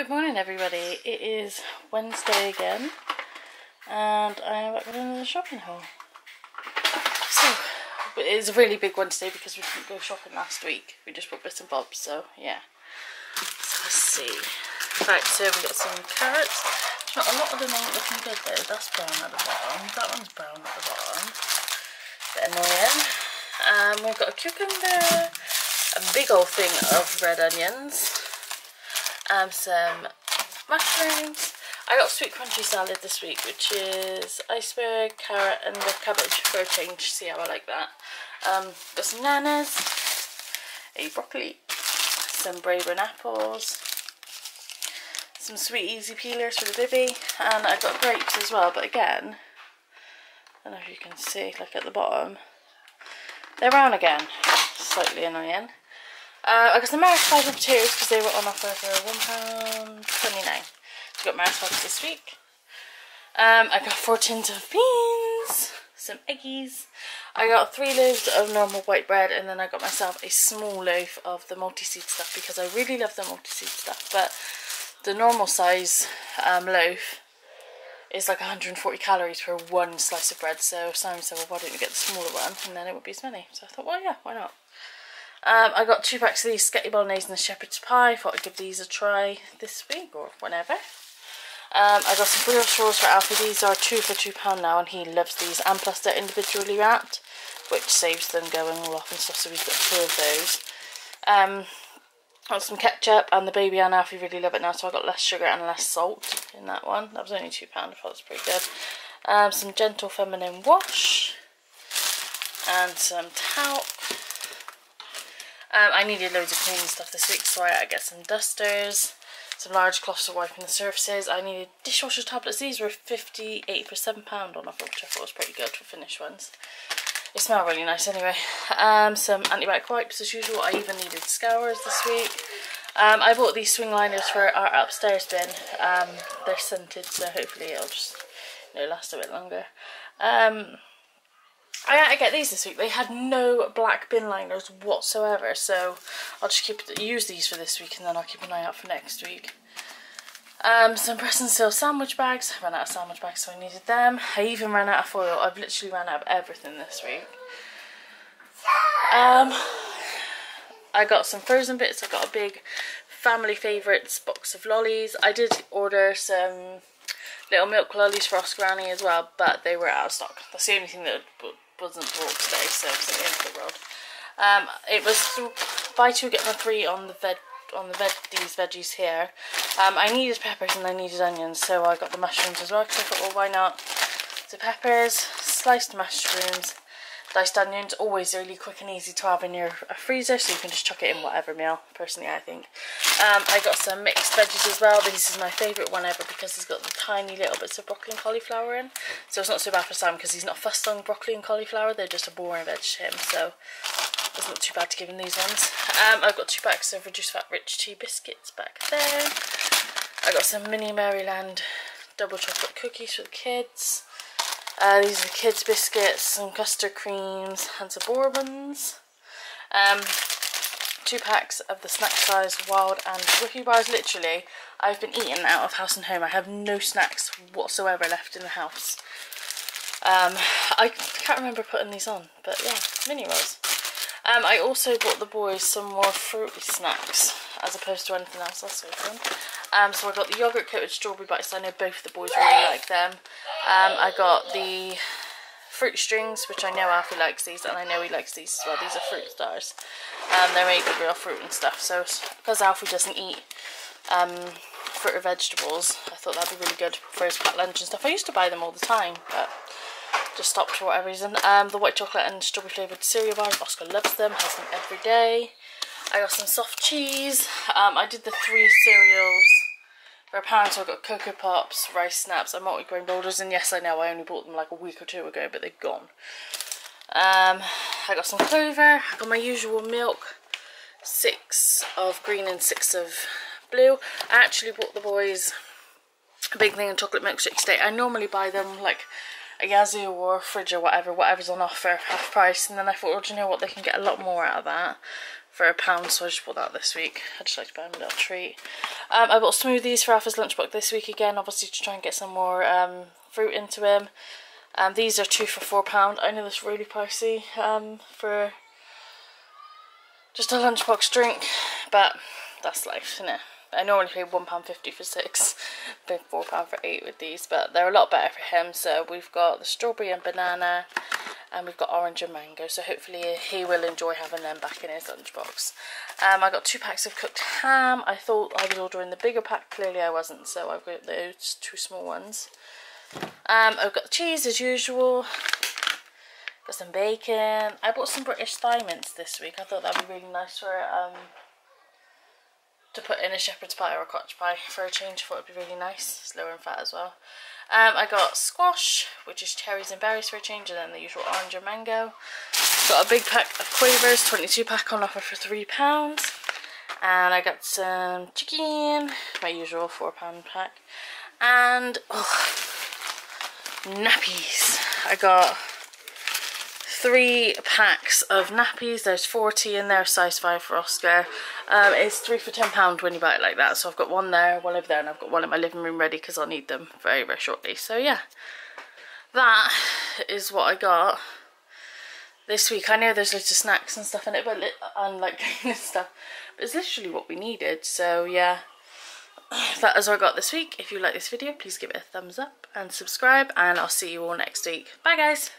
Good morning everybody. It is Wednesday again and I am back with another shopping haul. So, it's a really big Wednesday because we didn't go shopping last week. We just bought bits and bobs, so yeah. So let's see. Right, so we got some carrots. Not a lot of them aren't looking good though. That's brown at the bottom. That one's brown at the bottom. Bit annoying. Um, we've got a cucumber, a big old thing of red onions, um, some mushrooms. I got sweet crunchy salad this week, which is iceberg, carrot, and the cabbage for a change. See how I like that. Um, got some nanas, a broccoli, some Braeburn apples, some sweet easy peelers for the bibby, and I got grapes as well. But again, I don't know if you can see, like at the bottom, they're brown again. Slightly annoying. Uh, I got some Maris Piper potatoes because they were on offer for £1.29. So I got Maris Piper this week. Um, I got four tins of beans, some eggies. I got three loaves of normal white bread and then I got myself a small loaf of the multi-seed stuff because I really love the multi-seed stuff. But the normal size um, loaf is like 140 calories for one slice of bread. So Simon said, well, why don't you get the smaller one? And then it would be as many. So I thought, well, yeah, why not? Um, I got two packs of these Sketty Bolognese and the Shepherd's Pie. Thought I'd give these a try this week or whenever. Um, I got some brioche rolls for Alfie. These are two for £2 now and he loves these. And plus they're individually wrapped, which saves them going all off and stuff. So we've got two of those. Um, got some ketchup and the baby and Alfie really love it now. So I got less sugar and less salt in that one. That was only £2. I thought it was pretty good. Um, some Gentle Feminine Wash. And some talc. Um, I needed loads of cleaning stuff this week, so I get some dusters, some large cloths for wiping the surfaces. I needed dishwasher tablets. These were 58 for £7 on offer, which I thought was pretty good for finished ones. They smell really nice anyway. Um, some antibiotic wipes as usual. I even needed scours this week. Um, I bought these swing liners for our upstairs bin. Um, they're scented, so hopefully it'll just you know, last a bit longer. Um, I had to get these this week. They had no black bin liners whatsoever, so I'll just keep use these for this week and then I'll keep an eye out for next week. Um, some press and seal sandwich bags. I ran out of sandwich bags, so I needed them. I even ran out of foil. I've literally ran out of everything this week. Um, I got some frozen bits. I got a big family favourites box of lollies. I did order some little milk lollies for Oscar Annie as well, but they were out of stock. That's the only thing that wasn't bought today, so it's the end of the world. Um, it was buy two get one free on the veg on the veg these veggies here. Um, I needed peppers and I needed onions, so I got the mushrooms as well. Because I thought, well, why not? So peppers, sliced mushrooms, diced onions. Always really quick and easy to have in your freezer, so you can just chuck it in whatever meal. Personally, I think. Um, I got some mixed veggies as well. This is my favourite one ever because it's got the tiny little bits of broccoli and cauliflower in. So it's not so bad for Sam because he's not fussed on broccoli and cauliflower. They're just a boring veg to him. So it's not too bad to give him these ones. Um, I've got two packs of reduced fat rich tea biscuits back there. I got some mini Maryland double chocolate cookies for the kids. Uh, these are the kids biscuits, some custard creams and some bourbons. Um, two packs of the snack size wild and whippy bars. Literally, I've been eating out of house and home. I have no snacks whatsoever left in the house. Um, I can't remember putting these on, but yeah, mini rolls. Um, I also bought the boys some more fruity snacks as opposed to anything else last weekend. Um, so I got the yogurt coated strawberry bites. I know both the boys really like them. Um, I got the fruit strings, which I know Alfie likes these, and I know he likes these as well. These are fruit stars. Um, they're made with real fruit and stuff. So because Alfie doesn't eat um, fruit or vegetables, I thought that'd be really good for his packed lunch and stuff. I used to buy them all the time, but just stopped for whatever reason. Um, the white chocolate and strawberry flavoured cereal bars. Oscar loves them, has them every day. I got some soft cheese. Um, I did the three cereals for a pound, so I got Coco Pops, Rice Snaps, and multigrain boulders. And yes, I know I only bought them like a week or two ago, but they're gone. Um, I got some clover. I got my usual milk, six of green and six of blue. I actually bought the boys a big thing of chocolate milkshake today. I normally buy them like a Yazoo or a Frijj or whatever, whatever's on offer, half price. And then I thought, well, do you know what, they can get a lot more out of that for a pound, so I just bought that this week. I just like to buy him a little treat. Um, I bought smoothies for Alfie's lunchbox this week again, obviously to try and get some more um, fruit into him. Um, these are two for four pound. I know that's really pricey um, for just a lunchbox drink, but that's life, isn't it? I normally pay £1.50 for six, pay £4 for eight with these, but they're a lot better for him. So we've got the strawberry and banana, and we've got orange and mango. So hopefully he will enjoy having them back in his lunchbox. Um, I got two packs of cooked ham. I thought I was ordering the bigger pack, clearly I wasn't, so I've got those two small ones. Um, I've got cheese as usual. Got some bacon. I bought some British thigh this week. I thought that'd be really nice for um, to put in a shepherd's pie or a cottage pie for a change. I thought it'd be really nice. It's lower in fat as well. Um, I got squash, which is cherries and berries for a change, and then the usual orange and mango. Got a big pack of Quavers, 22 pack on offer for £3. And I got some chicken, my usual £4 pack. And, oh, nappies. I got three packs of nappies. There's 40 in there, size 5 for Oscar. Um, it's 3 for £10 when you buy it like that. So I've got one there, one over there, and I've got one in my living room ready because I'll need them very, very shortly. So yeah, that is what I got this week. I know there's loads of snacks and stuff in it, but and like this stuff, but it's literally what we needed. So yeah, that is what I got this week. If you like this video, please give it a thumbs up and subscribe, and I'll see you all next week. Bye guys!